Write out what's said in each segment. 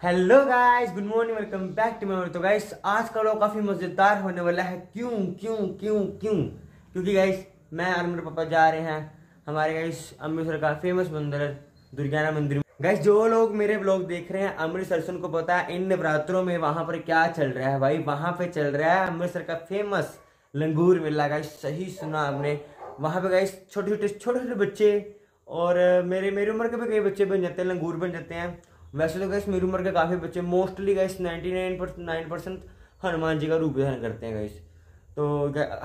Hello guys good morning welcome back to my तो guys आज का लोग काफ़ी मज़ेदार होने वाला है। क्यों क्यों क्यों क्यों? क्योंकि गाइस मैं और मेरे पापा जा रहे हैं। हमारे गाइस अमृतसर का फ़ेमस मंदिर दुर्गाना मंदिर। गाइस जो लोग मेरे ब्लॉग देख रहे हैं, अमृतसर से उनको पता है, इन नवरात्रों में वहाँ पर क्या चल रहा है भाई? वहाँ पे चल रहा है अमृतसर का फ़ेमस लंगूर मेला। गाइस सही सुना आपने। वहाँ पे गाइस छोटे छोटे छोटे छोटे बच्चे और मेरे, मेरी उम्र के भी कई बच्चे बन जाते हैं, लंगूर बन जाते हैं। वैसे तो गैस मेरी उम्र के काफ़ी बच्चे mostly guess ninety nine percent nine percent Hanuman ji का रूप धारण करते हैं गैस तो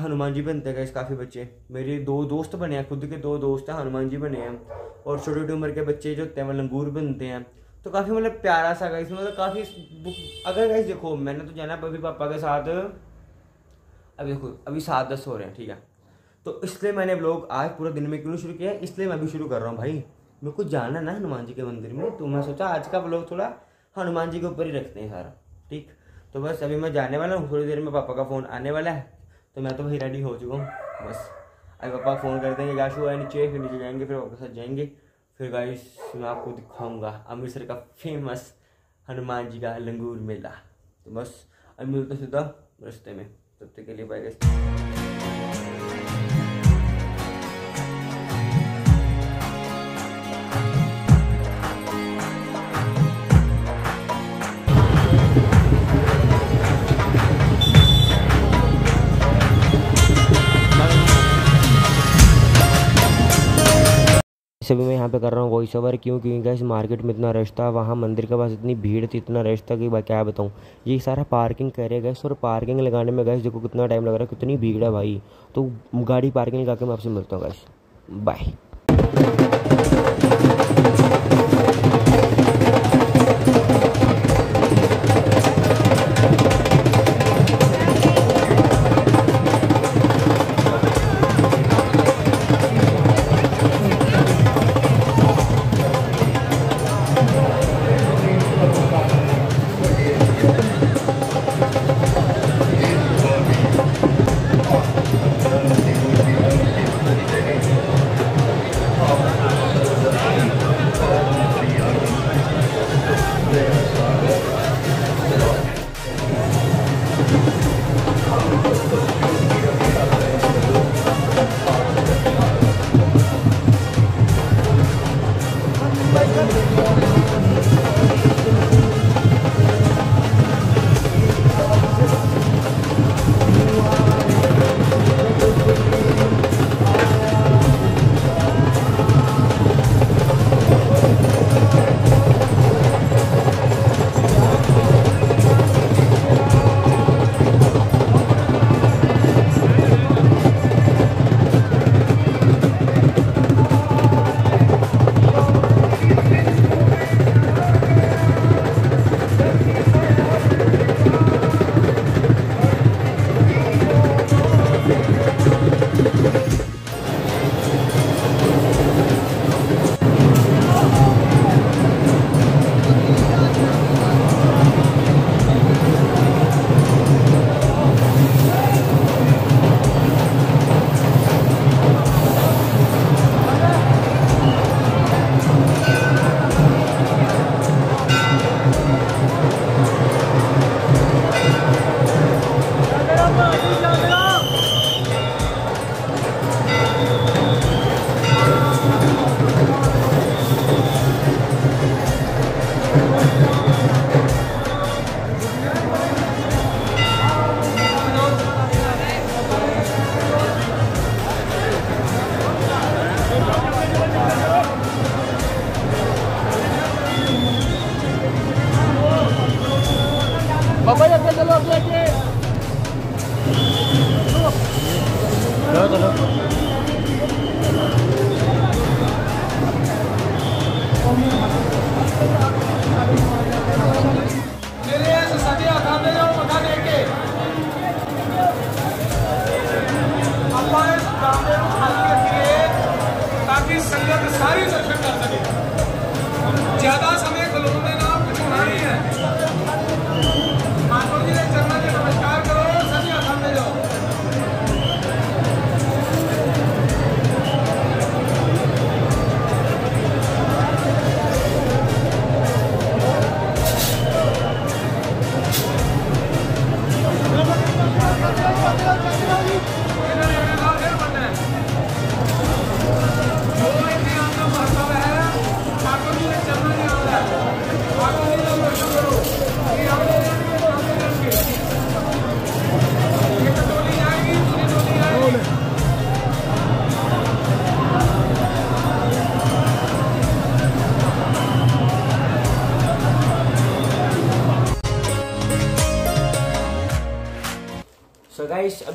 हनुमान जी बनते हैं गैस काफ़ी बच्चे. मेरे दो दोस्त बने हैं, खुद के दो दोस्त हैं, हनुमान जी बने हैं. और छोटी छोटी उम्र के बच्चे जो होते हैं लंगूर बनते हैं. तो काफ़ी मतलब प्यारा सा गैस मतलब काफ़ी अगर गैस देखो, मैंने तो जाना अभी पापा के साथ. अभी देखो, अभी सात दस हो रहे हैं, ठीक है. तो इसलिए मैंने ब्लॉग आज पूरा दिन में क्यों शुरू किया इसलिए मैं भी शुरू कर रहा हूँ भाई. मेरे को जाना ना हनुमान जी के मंदिर में तो मैं सोचा आज का ब्लॉग थोड़ा हनुमान जी के ऊपर ही रखते हैं सारा, ठीक? तो बस अभी मैं जाने वाला हूँ, थोड़ी देर में पापा का फ़ोन आने वाला है तो मैं तो भाई रेडी हो चुका हूँ, बस। अभी पापा फ़ोन कर देंगे गाशु आए नीचे, फिर नीचे जाएँगे, फिर साथ जाएँगे। फिर गाइस मैं आपको दिखाऊँगा अमृतसर का फ़ेमस हनुमान जी का लंगूर मेला। तो बस, अभी मिलते सीधा रस्ते में। तब तक के लिए बाय गाइस इसे भी मैं यहाँ पे कर रहा हूँ वॉइस ओवर क्यों? क्योंकि गैस मार्केट में इतना रश था, वहाँ मंदिर के पास इतनी भीड़ थी, इतना रश था कि भाई क्या बताऊँ? ये सारा पार्किंग करे गए और पार्किंग लगाने में गए देखो कितना टाइम लग रहा है, कितनी भीड़ है भाई। तो गाड़ी पार्किंग लगा के मैं आपसे मिलता हूँ गैस बाय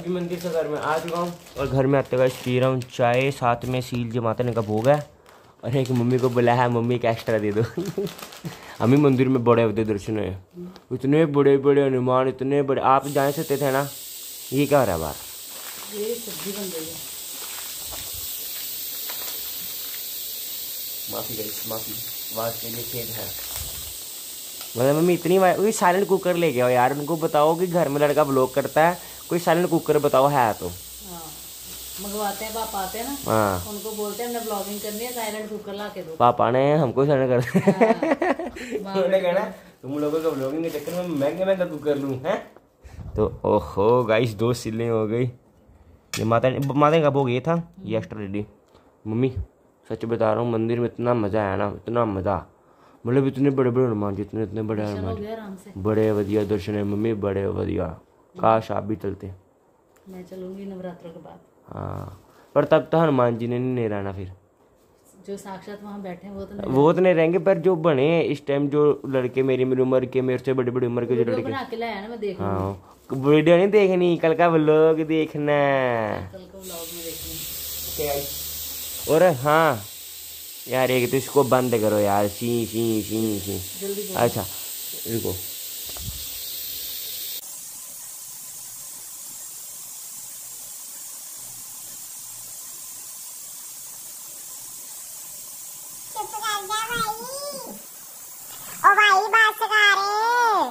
अभी मंदिर से घर में आ चुका हूँ। और घर में आते गाइस पी रहा हूँ चाय साथ में सील जी माता ने का भोग है? और एक मम्मी को बुलाया है मम्मी का एक्स्ट्रा दे दो। हमें मंदिर में बड़े होते दर्शन है इतने बड़े बड़े हनुमान इतने बड़े। आप जाने सकते थे ना ये क्या हो रहा है बाहर है। माफ़ी माफ़ी। के लिए खेद है। मतलब मम्मी इतनी साइलेंट कुकर ले गया यार। उनको बताओ कि घर में लड़का ब्लॉक करता है कोई साइलेंट कुकर बताओ है तो। हाँ मंगवाते हैं पापा आते हैं ना हाँ। उनको बोलते हैं हमने ब्लॉगिंग करनी है साइलेंट कुकर ला के दो। पापा ने हमको साइलेंट कर हाँ, उन्होंने कहना तुम लोगों का ब्लॉगिंग के चक्कर में महँगे महँगा कुकर लूँ हैं? तो ओहो गाइस दो सिलें हो गई। ये माता ने माता ने कब हो गया था ये एक्स्ट्रा रेडी मम्मी सच बता रहा हूँ मंदिर में इतना मज़ा आया ना इतना मज़ा। मतलब इतने बड़े बड़े हनुमान जी इतने इतने बड़े हनुमान गया आराम से। जी बड़े वधिया दर्शन है मम्मी बड़े वधिया काश आप भी चलते। मैं चलूँगी नवरात्रों के बाद। हाँ पर तब तो हनुमान जी ने नहीं रहना फिर। जो साक्षात वहाँ बैठे हैं वो तो नहीं वो तो नहीं रहेंगे पर जो बने हैं इस टाइम जो लड़के मेरी मेरी उम्र के मेरे से बड़ी बड़ी उम्र के जो लड़के। बना के लाया ना मैं देख हाँ वीडियो नहीं देखनी कल का व्लॉग देखना। कल को ब्लॉग में देखूँगी और हाँ यार एक तो इसको बंद करो यार सी सी सी सी अच्छा रुको ओ भाई बात सिखा रहे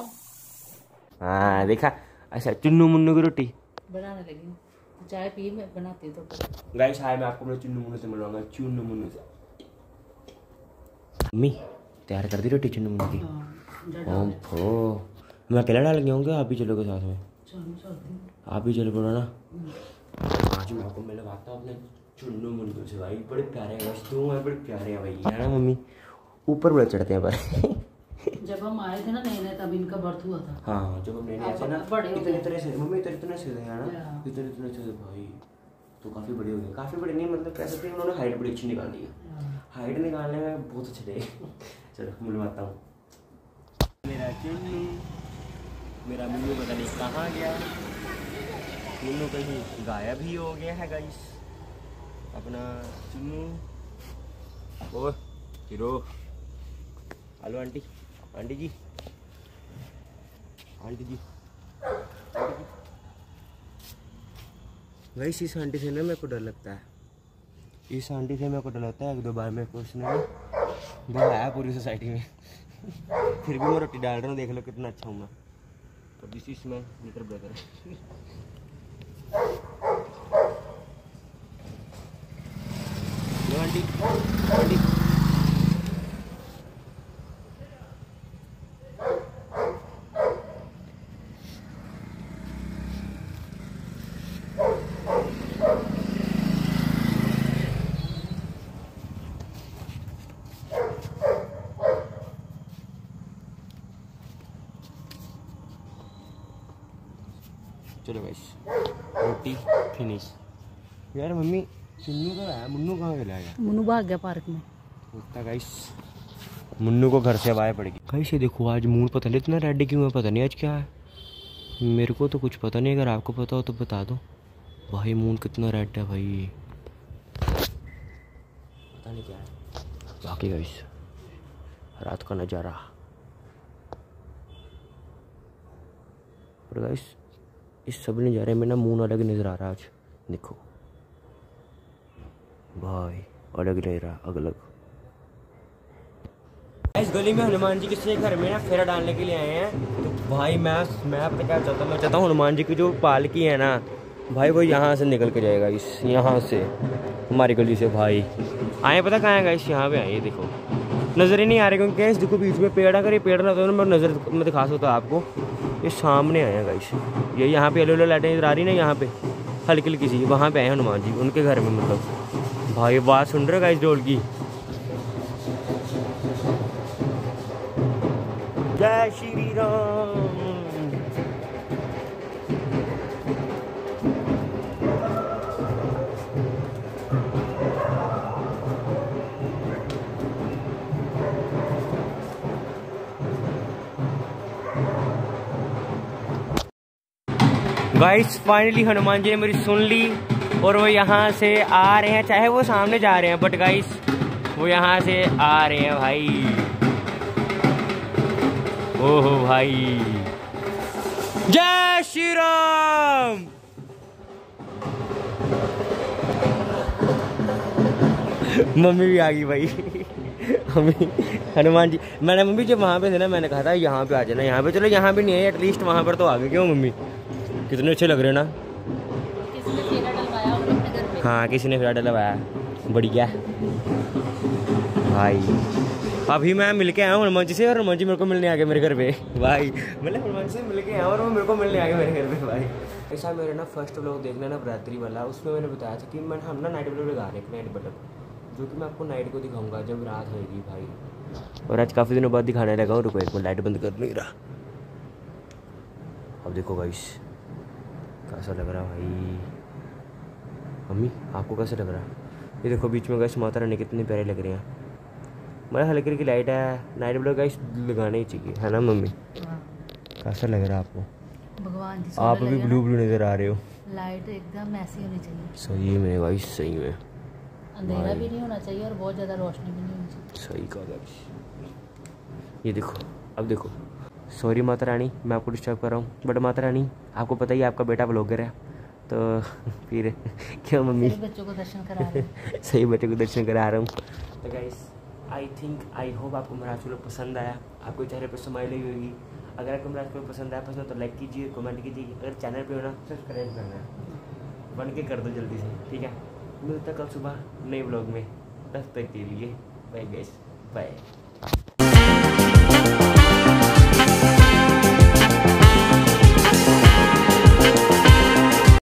हाँ देखा? अच्छा चुन्नू मुन्नू की रोटी? बनाने लगी चाय पी मैं बनाती तो गाइस हाय मैं आपको अपने चुन्नू मुन्नू से मिलवाऊँगा। चुन्नू मुन्नू से। मम्मी तैयार कर दी रोटी चुन्नू मुन्नू की? हाँ ओहो। मैं अकेला डाल गया हूँ आप भी चलोगे साथ में? आप भी चल पड़ो ना। आज मैं आपको मिलवाता हूँ अपने चुन्नू मुन्नू से भाई। बड़े प्यारे हैं बस दो हैं बड़े प्यारे हैं भाई। है ना मम्मी? ऊपर बड़े चढ़ते हैं पर। जब हम आए थे ना नए नए तब इनका बर्थ हुआ था। हाँ जब हम लेने आए थे ना बड़े इतने इतने से मम्मी इतने इतने से थे है ना। इतने इतने से भाई तो काफ़ी बड़े हो गए। काफ़ी बड़े नहीं मतलब कह सकते हैं उन्होंने हाइट बड़ी अच्छी निकाल ली। हाइट निकालने में बहुत अच्छे थे। चलो मिलवाता हूँ। मेरा चुन्नू मेरा मुन्नू पता नहीं कहाँ गया। चुन्नू कहीं गायब ही हो गया है गाइस अपना Chunnu. Oh hero. Hello aunty. Aunty ji. Aunty ji. वैसे इस आंटी से ना मेरे को डर लगता है। इस आंटी से मेरे को डर लगता है एक दो बार मेरे को उसने बढ़ाया पूरी सोसाइटी में। फिर भी मैं रोटी डाल रहा हूँ देख लो कितना अच्छा हूँ मैं। तो this is my little brother aunty. Aunty. चलो गाइस रोटी फिनिश यार मम्मी चुन्नू का है? मुन्नू कहाँ गया मुन्नू भाग गया पार्क में। होता गाइस मुन्नू को घर से आवाज़ पड़ेगी गाइस ये देखो आज मूड पता नहीं इतना रेड क्यों है पता नहीं आज क्या है। मेरे को तो कुछ पता नहीं अगर आपको पता हो तो बता दो। भाई मूड कितना रेड है भाई। पता नहीं क्या है। बाकी गाइस रात का नज़ारा। पर गाइस इस सब नज़ारे में ना मून अलग नज़र आ रहा है आज। देखो। भाई, अलग नहीं रहा अलग। इस गली में हनुमान जी किसी घर में ना फेरा डालने के लिए आए हैं। तो भाई, मैं मैं अपने क्या चाहता हूँ, मैं चाहता हूँ हनुमान जी की जो पालकी है ना, भाई, वो यहाँ से निकल के जाएगा, इस यहाँ से, हमारी गली से, भाई। आए, पता कहाँ है इस यहाँ पे आए देखो। नज़र ही नहीं आ रही, क्योंकि देखो, बीच में पेड़ अगर ये पेड़ ना तो मैं नज़र, में दिखा सकता आपको। ये सामने आए हैं गाइस ये यहाँ पे येलो लाइटें इधर आ रही ना यहाँ पे। हल्की हल्की सी, वहाँ पे आए हनुमान जी, उनके घर में मतलब। भाई बात सुन रहे गाइस डोल की? जय श्री राम। गाइस फाइनली हनुमान जी ने मेरी सुन ली और वो यहाँ से आ रहे हैं, चाहे वो सामने जा रहे हैं बट गाइस वो यहाँ से आ रहे हैं भाई। ओहो भाई। जय श्री राम। मम्मी भी आ गई भाई। मम्मी, हनुमान जी, मैंने, मम्मी जब वहाँ पे थे ना, मैंने कहा था यहाँ पे आ जाना, यहाँ पे। चलो, यहाँ पे नहीं है एटलीस्ट वहाँ पर तो आ गए, क्यों मम्मी? कितने अच्छे लग रहे ना? हाँ किसी ने फिर डलवाया। बढ़िया। भाई। अभी मैं मिल के आया हूँ हनुमान जी से और हनुमान जी मेरे को मिलने आ गए मेरे घर पे। भाई मतलब हनुमान से मिल के आया और वो मेरे को मिलने आ गए मेरे घर पे भाई। ऐसा मेरा ना फ़र्स्ट व्लॉग देखना ना बरातरी वाला उसमें मैंने बताया था कि मैं हम ना नाइट व्लॉग लगा रहे हैं नाइट बटन जो कि मैं आपको नाइट को दिखाऊँगा जब रात होगी भाई। और आज काफ़ी दिनों बाद दिखाने लगा हूँ रुको एक मिनट लाइट बंद कर नहीं रहा अब देखो गाइस कैसा लग रहा भाई? मम्मी आपको कैसा लग रहा? ये देखो बीच में गैस माता रानी कितनी प्यारे लग रही हैं। मतलब हल्की हल्की लाइट है। नाइट ब्लॉक गैस लगाना ही चाहिए है ना मम्मी? हाँ, कैसा लग रहा है आपको? भगवान जी आप भी ब्लू ब्लू नज़र आ रहे हो। लाइट एकदम ऐसी होनी चाहिए। सही में भाई सही में। अंधेरा भी नहीं होना चाहिए और बहुत ज़्यादा रोशनी भी नहीं होनी चाहिए। सही कहा ये देखो अब देखो। सॉरी माता रानी मैं आपको डिस्टर्ब कर रहा हूँ। बट माता रानी आपको पता ही आपका बेटा ब्लॉगर है। तो फिर क्यों मम्मी? बच्चों को दर्शन करा रहे सही बच्चों को दर्शन करा रहा हूँ। तो guys I think I hope आपको मेरा आज व्लॉग पसंद आया। आपको चेहरे पर स्माइल आई होगी। अगर आपको मेरा आज पसंद आया पसंद तो लाइक कीजिए कमेंट कीजिए। अगर चैनल पे होना सब्सक्राइब करना बन के कर दो जल्दी से ठीक है? मिलता कल सुबह नए ब्लॉग में। तब तक के लिए बाय गाइस बाय